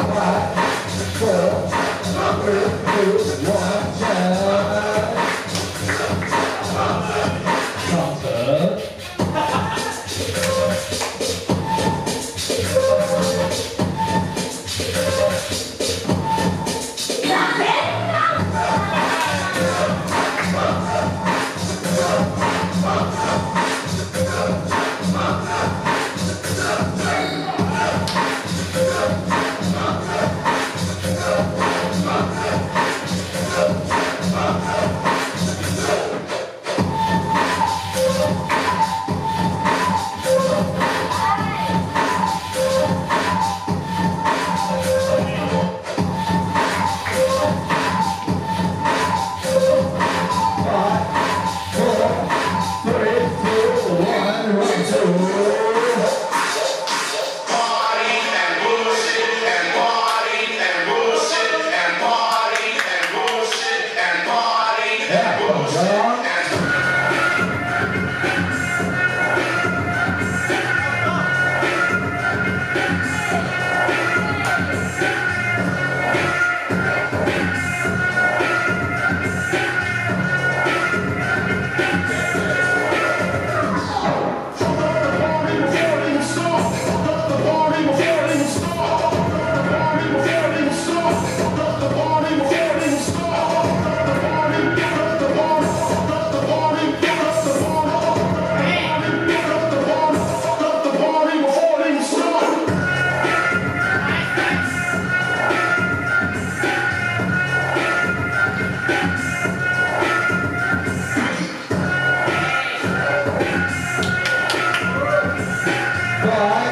Power, power, power, power, Bye.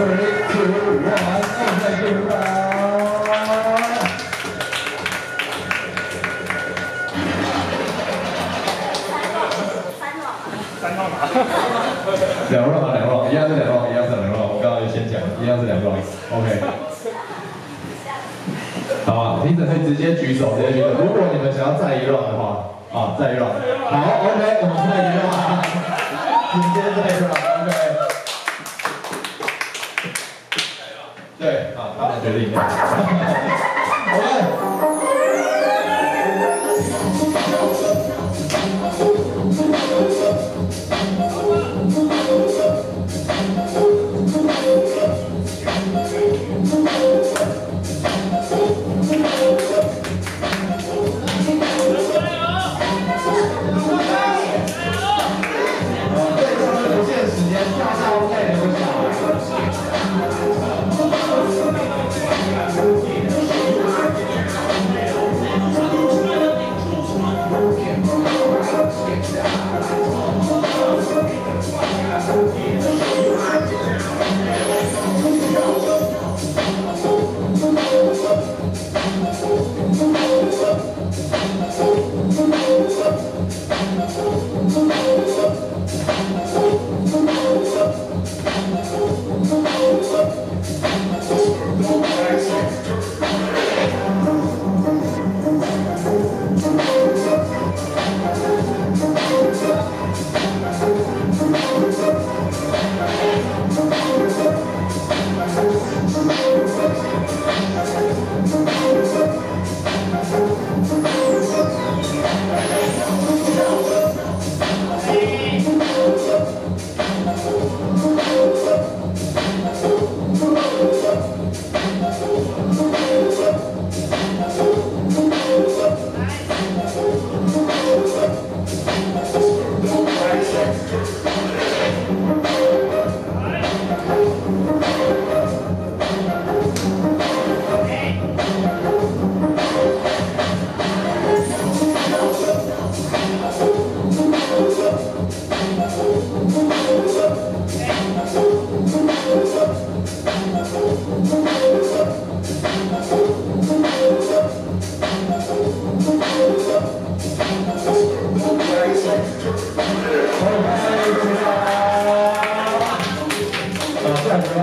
三浪，三浪，三浪啊！哈哈哈哈哈。两浪啊，两浪，一样是两浪，一样是两浪。我刚刚就先讲，一样是两浪，OK。好吧，评审可以直接举手，直接举手。如果你们想要再一浪的话，啊，再一浪，好，OK，我们再来一浪啊，直接。啊，他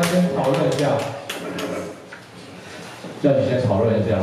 先讨论一下，叫你先讨论一下。